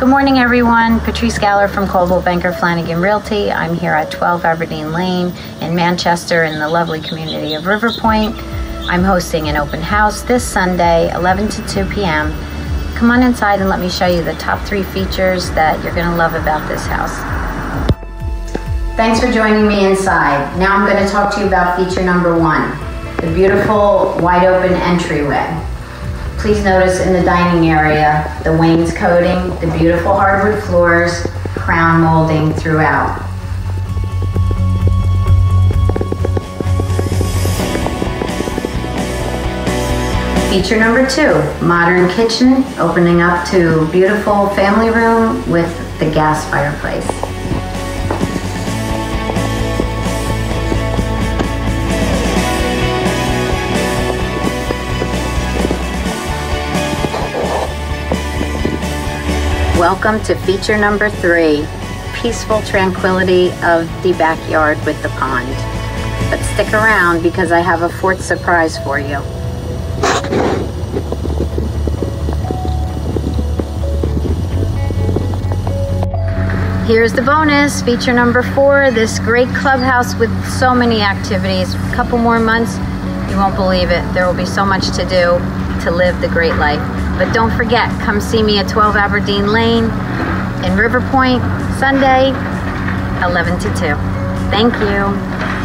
Good morning, everyone. Patrice Galler from Coldwell Banker Flanagan Realty. I'm here at 12 Aberdeen Lane in Manchester in the lovely community of River Pointe. I'm hosting an open house this Sunday, 11 to 2 p.m. Come on inside and let me show you the top three features that you're going to love about this house. Thanks for joining me inside. Now I'm going to talk to you about feature number one the beautiful wide open entryway. Please notice in the dining area the wainscoting, the beautiful hardwood floors, crown molding throughout. Feature number two, modern kitchen opening up to beautiful family room with the gas fireplace. Welcome to feature number three, peaceful tranquility of the backyard with the pond. But stick around because I have a fourth surprise for you. Here's the bonus, feature number four, this great clubhouse with so many activities. A couple more months, you won't believe it. There will be so much to do to live the great life. But don't forget, come see me at 12 Aberdeen Lane in River Pointe, Sunday, 11 to 2. Thank you.